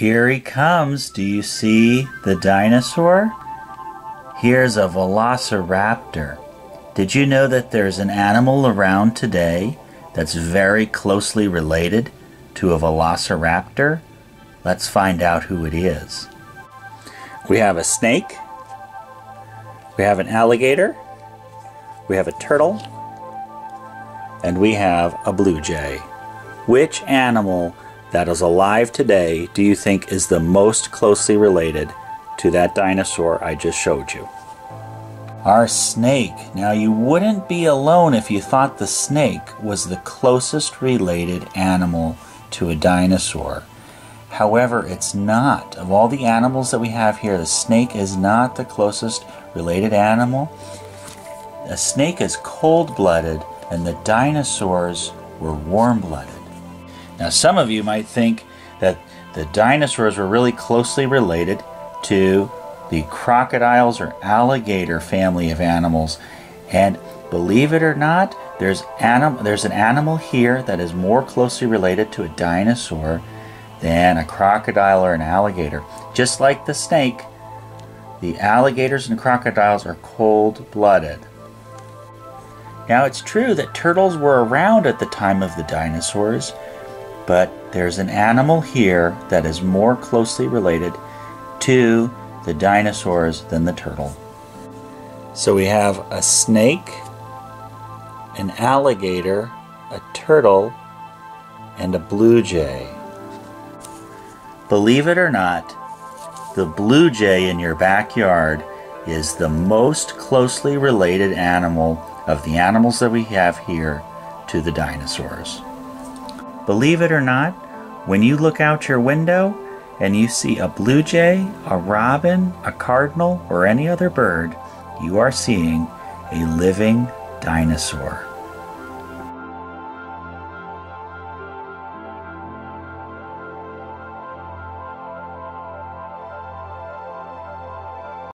Here he comes. Do you see the dinosaur? Here's a velociraptor. Did you know that there's an animal around today that's very closely related to a velociraptor? Let's find out who it is. We have a snake, we have an alligator, we have a turtle, and we have a blue jay. Which animal that is alive today do you think is the most closely related to that dinosaur I just showed you? Our snake. Now, you wouldn't be alone if you thought the snake was the closest related animal to a dinosaur. However, it's not. Of all the animals that we have here, the snake is not the closest related animal. A snake is cold blooded, and the dinosaurs were warm blooded. Now, some of you might think that the dinosaurs were really closely related to the crocodiles or alligator family of animals. And believe it or not, there's, anim- there's an animal here that is more closely related to a dinosaur than a crocodile or an alligator. Just like the snake, the alligators and crocodiles are cold blooded. Now, it's true that turtles were around at the time of the dinosaurs, but there's an animal here that is more closely related to the dinosaurs than the turtle. So we have a snake, an alligator, a turtle, and a blue jay. Believe it or not, the blue jay in your backyard is the most closely related animal of the animals that we have here to the dinosaurs. Believe it or not, when you look out your window and you see a blue jay, a robin, a cardinal, or any other bird, you are seeing a living dinosaur.